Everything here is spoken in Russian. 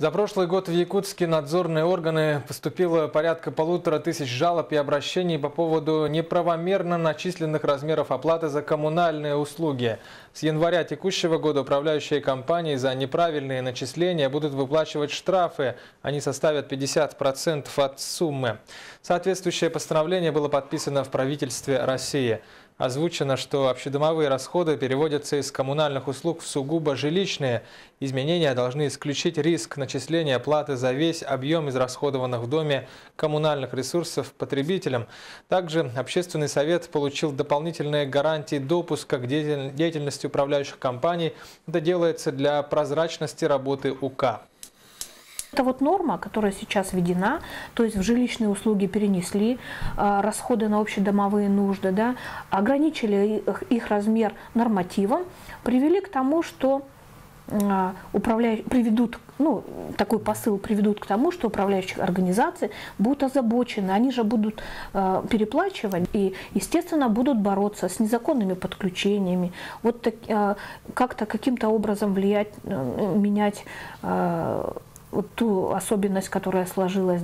За прошлый год в якутские надзорные органы поступило порядка полутора тысяч жалоб и обращений по поводу неправомерно начисленных размеров оплаты за коммунальные услуги. С января текущего года управляющие компании за неправильные начисления будут выплачивать штрафы. Они составят 50% от суммы. Соответствующее постановление было подписано в правительстве России. Озвучено, что общедомовые расходы переводятся из коммунальных услуг в сугубо жилищные. Изменения должны исключить риск начисления оплаты за весь объем израсходованных в доме коммунальных ресурсов потребителям. Также Общественный совет получил дополнительные гарантии допуска к деятельности управляющих компаний. Это делается для прозрачности работы УК. Это вот норма, которая сейчас введена, то есть в жилищные услуги перенесли э, расходы на общедомовые нужды, да, ограничили их, их размер нормативом, привели к тому, что э, управляющие приведут, ну, такой посыл приведут к тому, что управляющие организации будут озабочены, они же будут э, переплачивать и, естественно, будут бороться с незаконными подключениями, вот так, э, как-то каким-то образом влиять, э, менять э, ту особенность, которая сложилась